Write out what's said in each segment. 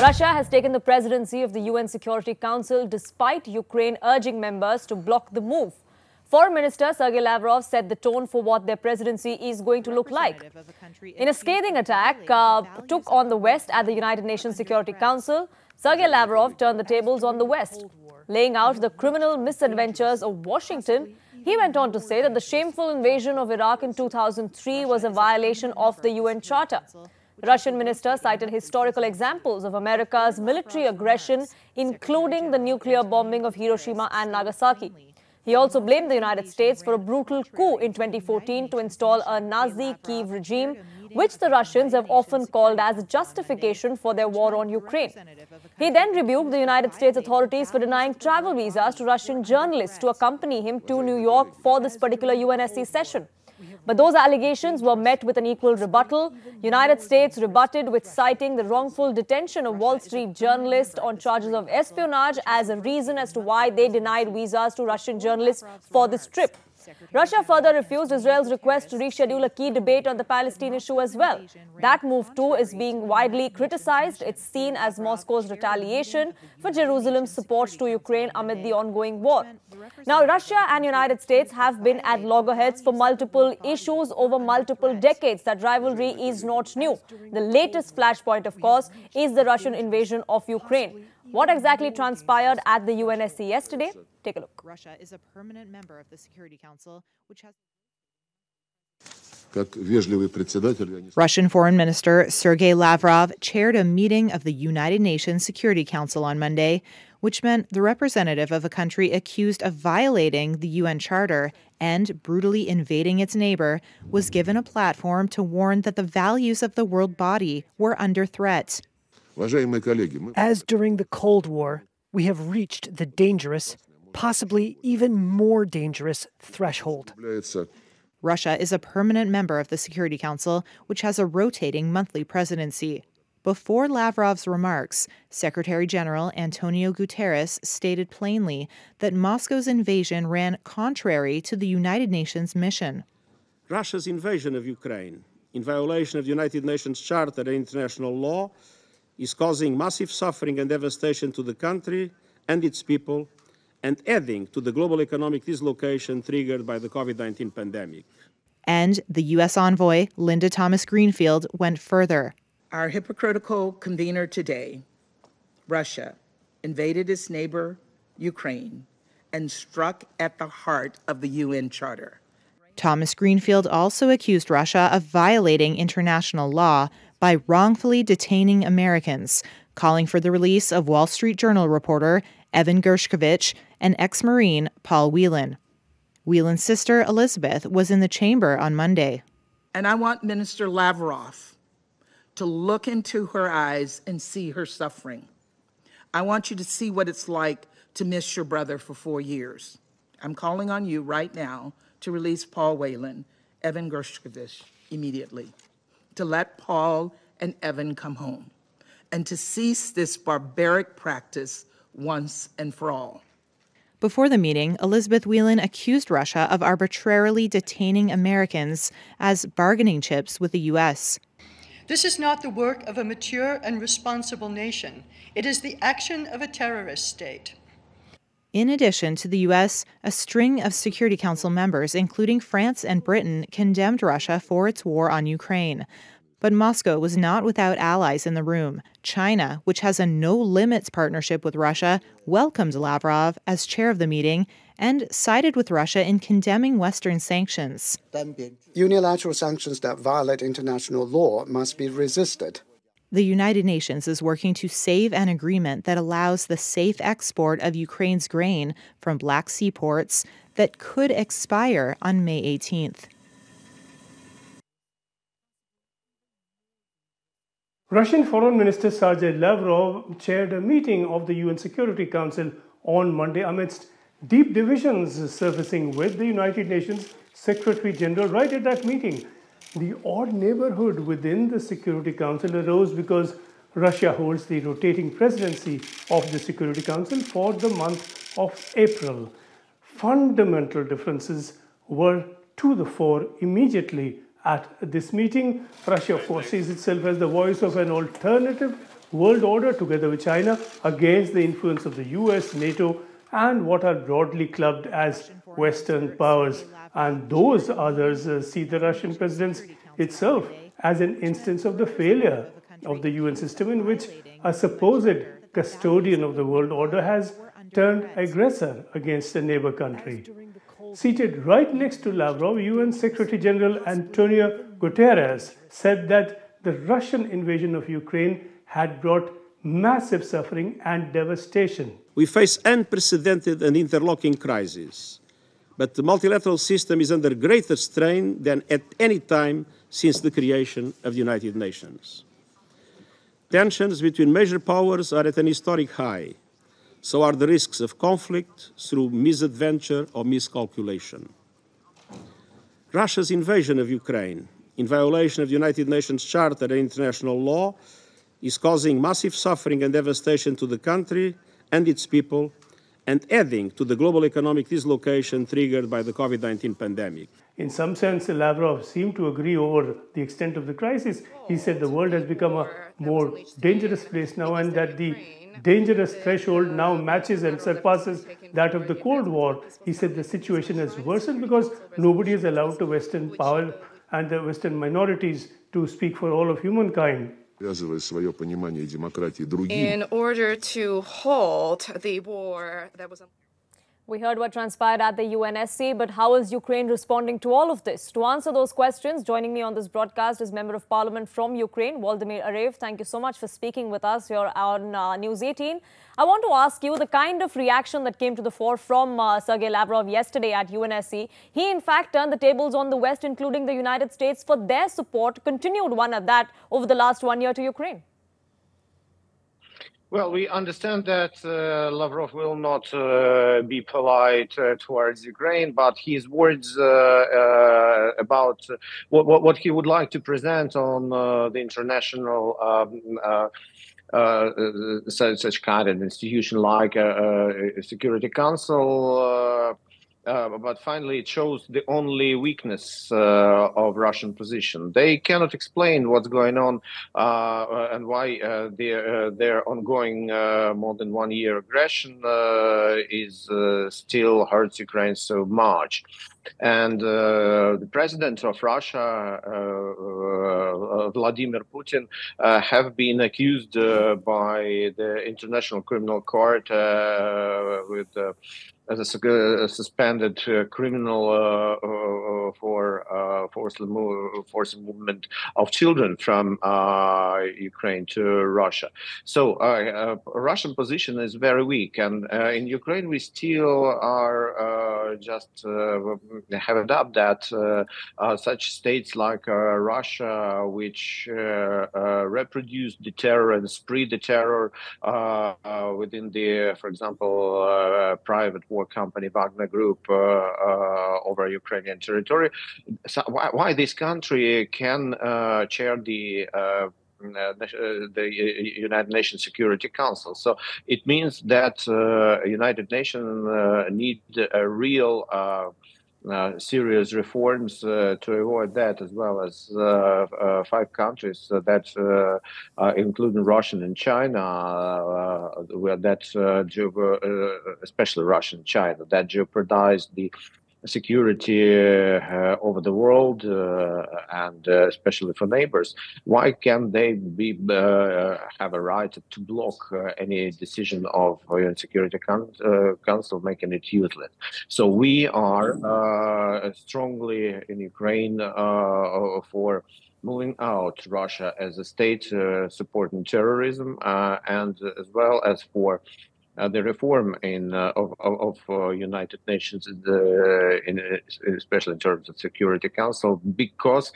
Russia has taken the presidency of the UN Security Council despite Ukraine urging members to block the move. Foreign Minister Sergei Lavrov set the tone for what their presidency is going to look like. In a scathing attack uh, took on the West at the United Nations Security Council, Sergei Lavrov turned the tables on the West. Laying out the criminal misadventures of Washington, he went on to say that the shameful invasion of Iraq in 2003 was a violation of the UN Charter. Russian minister cited historical examples of America's military aggression, including the nuclear bombing of Hiroshima and Nagasaki. He also blamed the United States for a brutal coup in 2014 to install a Nazi Kiev regime, which the Russians have often called as justification for their war on Ukraine. He then rebuked the United States authorities for denying travel visas to Russian journalists to accompany him to New York for this particular UNSC session. But those allegations were met with an equal rebuttal. United States rebutted with citing the wrongful detention of Wall Street journalists on charges of espionage as a reason as to why they denied visas to Russian journalists for this trip. Russia further refused Israel's request to reschedule a key debate on the Palestine issue as well. That move, too, is being widely criticized. It's seen as Moscow's retaliation for Jerusalem's support to Ukraine amid the ongoing war. Now, Russia and United States have been at loggerheads for multiple issues over multiple decades. That rivalry is not new. The latest flashpoint, of course, is the Russian invasion of Ukraine. What exactly transpired at the UNSC yesterday? Take a look. Russia is a permanent member of the Security Council, which has Russian Foreign Minister Sergei Lavrov chaired a meeting of the United Nations Security Council on Monday, which meant the representative of a country accused of violating the UN Charter and brutally invading its neighbor was given a platform to warn that the values of the world body were under threat. As during the Cold War, we have reached the dangerous, possibly even more dangerous threshold. Russia is a permanent member of the Security Council, which has a rotating monthly presidency. Before Lavrov's remarks, Secretary General Antonio Guterres stated plainly that Moscow's invasion ran contrary to the United Nations mission. Russia's invasion of Ukraine, in violation of the United Nations Charter and international law, is causing massive suffering and devastation to the country and its people and adding to the global economic dislocation triggered by the COVID 19 pandemic. And the U.S. envoy, Linda Thomas Greenfield, went further. Our hypocritical convener today, Russia, invaded its neighbor, Ukraine, and struck at the heart of the UN Charter. Thomas Greenfield also accused Russia of violating international law by wrongfully detaining Americans, calling for the release of Wall Street Journal reporter Evan Gershkovich and ex Marine Paul Whelan. Whelan's sister Elizabeth was in the chamber on Monday. And I want Minister Lavrov to look into her eyes and see her suffering. I want you to see what it's like to miss your brother for four years. I'm calling on you right now to release Paul Whelan, Evan Gershkovich, immediately, to let Paul and Evan come home, and to cease this barbaric practice once and for all. Before the meeting, Elizabeth Whelan accused Russia of arbitrarily detaining Americans as bargaining chips with the U.S. This is not the work of a mature and responsible nation. It is the action of a terrorist state. In addition to the U.S., a string of Security Council members, including France and Britain, condemned Russia for its war on Ukraine. But Moscow was not without allies in the room. China, which has a no limits partnership with Russia, welcomed Lavrov as chair of the meeting and sided with Russia in condemning Western sanctions. Unilateral sanctions that violate international law must be resisted. The United Nations is working to save an agreement that allows the safe export of Ukraine's grain from Black Sea ports that could expire on May 18th. Russian Foreign Minister Sergei Lavrov chaired a meeting of the UN Security Council on Monday amidst deep divisions surfacing with the United Nations Secretary General right at that meeting. The odd neighborhood within the Security Council arose because Russia holds the rotating presidency of the Security Council for the month of April. Fundamental differences were to the fore immediately at this meeting. Russia, of course, sees itself as the voice of an alternative world order together with China against the influence of the US, NATO, and what are broadly clubbed as Western powers. And those others uh, see the Russian presidency itself as an instance of the failure of the UN system in which a supposed custodian of the world order has turned aggressor against a neighbor country. Seated right next to Lavrov, UN Secretary General Antonio Guterres said that the Russian invasion of Ukraine had brought massive suffering and devastation. We face unprecedented and interlocking crises, but the multilateral system is under greater strain than at any time since the creation of the United Nations. Tensions between major powers are at an historic high. So are the risks of conflict through misadventure or miscalculation. Russia's invasion of Ukraine, in violation of the United Nations Charter and international law, is causing massive suffering and devastation to the country and its people and adding to the global economic dislocation triggered by the COVID 19 pandemic. In some sense, Lavrov seemed to agree over the extent of the crisis. He said the world has become a more dangerous place now and that the dangerous threshold now matches and surpasses that of the Cold War. He said the situation has worsened because nobody is allowed to Western power and the Western minorities to speak for all of humankind. In order to halt the war that was. We heard what transpired at the UNSC, but how is Ukraine responding to all of this? To answer those questions, joining me on this broadcast is Member of Parliament from Ukraine, Volodymyr Ariev. Thank you so much for speaking with us here on uh, News 18. I want to ask you the kind of reaction that came to the fore from uh, Sergei Lavrov yesterday at UNSC. He, in fact, turned the tables on the West, including the United States, for their support, continued one at that, over the last one year to Ukraine. Well, we understand that uh, Lavrov will not uh, be polite uh, towards Ukraine, but his words uh, uh, about what, what, he would like to present on uh, the international um, such, such kind of institution like a, Security Council uh, but finally, it shows the only weakness uh, of Russian position. They cannot explain what's going on uh, uh and why uh, their uh, their ongoing uh, more than one year aggression uh, is still hurts Ukraine so much. And the president of Russia, Vladimir Putin, have been accused by the International Criminal Court with as a, a uh, suspended uh, criminal uh, uh, for uh, forced, move, forced movement of children from uh, Ukraine to Russia. So Russian position is very weak, and in Ukraine we still are just have adopted that such states like Russia, which reproduce the terror and spread the terror within the, for example, private company Wagner Group uh, uh, over Ukrainian territory. So why, why this country can uh, chair the uh, the United Nations Security Council. So it means that uh, United Nations uh, need a real Uh, serious reforms uh, to avoid that, as well as uh, uh five countries uh, that, including Russia and China, where that, especially Russia and China, that jeopardized the security uh, over the world uh, and uh, especially for neighbors. Why can't they be have a right to block any decision of UN Security Council making it useless? So we are strongly in Ukraine for moving out Russia as a state uh, supporting terrorism uh, and as well as for uh, the reform in uh, of, of uh, United Nations, in, especially in terms of Security Council, because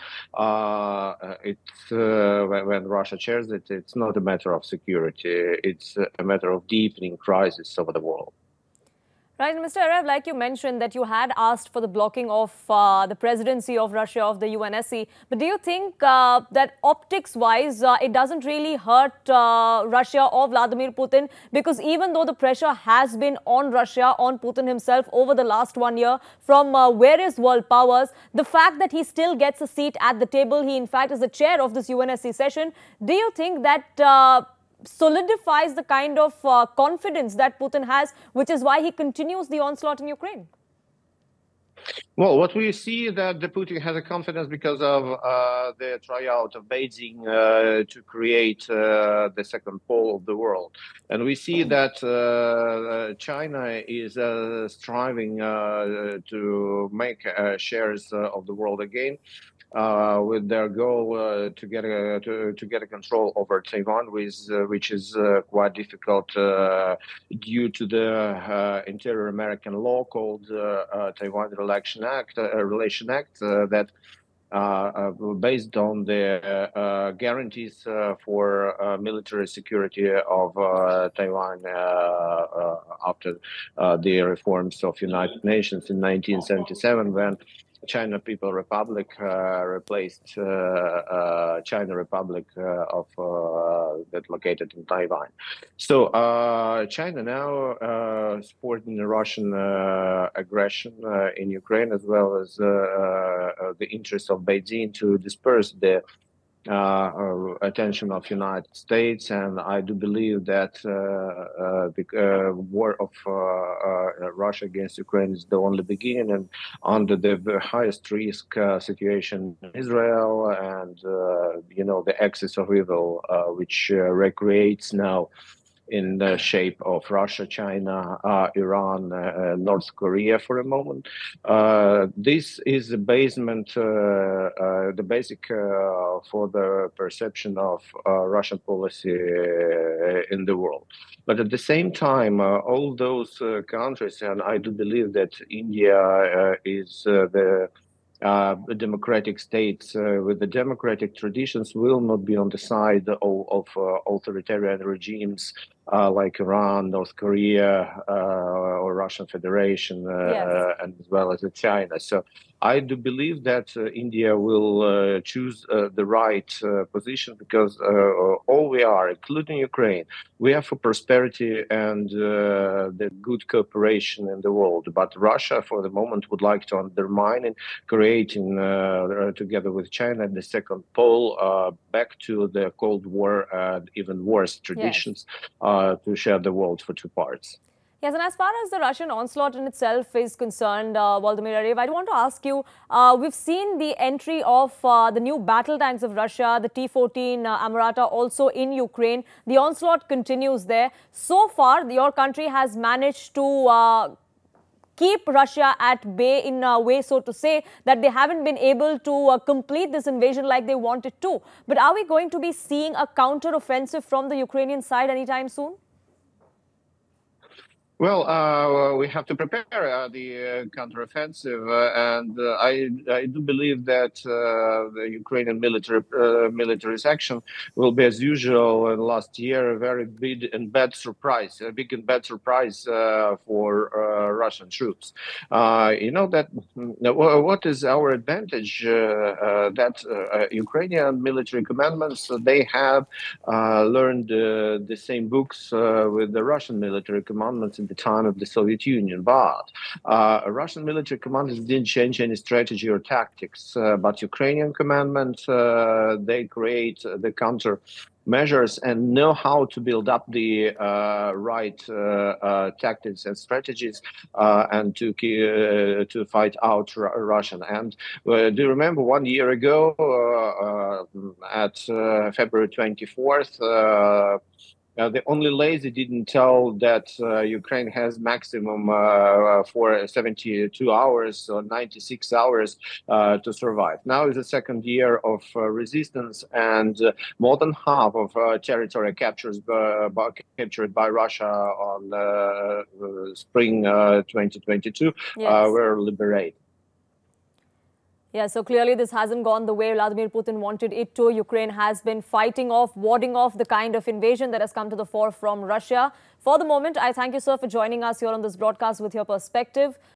it's when Russia chairs it, it's not a matter of security; it's a matter of deepening crisis over the world. Right, Mr. Ariev, like you mentioned that you had asked for the blocking of uh, the presidency of Russia of the UNSC, but do you think uh, that optics-wise, uh, it doesn't really hurt uh, Russia or Vladimir Putin? Because even though the pressure has been on Russia, on Putin himself over the last one year from uh, various world powers, the fact that he still gets a seat at the table, he in fact is the chair of this UNSC session, do you think that uh, solidifies the kind of uh, confidence that Putin has, which is why he continues the onslaught in Ukraine? Well, what we see that the Putin has a confidence because of uh, the tryout of Beijing uh, to create uh, the second pole of the world, and we see that uh, China is uh, striving uh, to make shares of the world again. Uh, with their goal uh, to get a to, to get a control over Taiwan, which uh, which is uh, quite difficult uh, due to the uh, interior American law called Taiwan Relation Act, Relation Act that. Uh, based on the uh, guarantees uh, for military security of Taiwan after the reforms of United Nations in 1977, when China People Republic uh, replaced uh, uh, China Republic uh, of uh, that located in Taiwan. So uh, China now supporting the Russian aggression in Ukraine as well as the interest of Beijing to disperse the Uh, uh, attention of United States, and I do believe that uh, uh the war of Russia against Ukraine is the only beginning, and under the highest risk situation in Israel, and you know the axis of evil which recreates now in the shape of Russia, China, uh, Iran, uh, North Korea for a moment. Uh, this is the basement, uh, uh, the basic uh, for the perception of Russian policy in the world. But at the same time, all those countries, and I do believe that India is the uh, democratic states uh, with the democratic traditions will not be on the side of, of uh, authoritarian regimes uh, like Iran, North Korea, uh, or Russian Federation, uh, yes. Uh, and as well as China. So I do believe that uh, India will uh, choose the right position because all we are, including Ukraine, we are for prosperity and the good cooperation in the world. But Russia, for the moment, would like to undermine and creating, together with China, the second pole back to the Cold War and even worse traditions. Yes uh, to share the world for two parts. Yes, and as far as the Russian onslaught in itself is concerned, uh, Volodymyr Ariev, I want to ask you, uh, we've seen the entry of uh, the new battle tanks of Russia, the T-14 uh, Armata also in Ukraine. The onslaught continues there. So far, your country has managed to uh, keep Russia at bay in a way, so to say, that they haven't been able to uh, complete this invasion like they wanted to. But are we going to be seeing a counter-offensive from the Ukrainian side anytime soon? Well, uh, we have to prepare uh, the uh, counteroffensive, uh, and uh, I, I do believe that uh, the Ukrainian military uh, military action will be, as usual, uh, in last year, a very big and bad surprise, a big and bad surprise uh, for Russian troops. you know that what is our advantage? that Ukrainian military commandments they have learned the same books with the Russian military commandments the time of the Soviet Union. But uh, Russian military commanders didn't change any strategy or tactics. Uh, but Ukrainian commandment, uh, they create the counter measures and know how to build up the uh, right uh, uh, tactics and strategies and to to fight out Russian. And do you remember one year ago at February 24th? Uh, the only lazy didn't tell that uh, Ukraine has maximum uh, uh for 72 hours or 96 hours uh, to survive. Now is the second year of uh, resistance, and more than half of territory captured by, captured by Russia on spring 2022 yes. were liberated. Yeah, so clearly this hasn't gone the way Vladimir Putin wanted it to. Ukraine has been fighting off, warding off the kind of invasion that has come to the fore from Russia. For the moment, I thank you, sir, for joining us here on this broadcast with your perspective.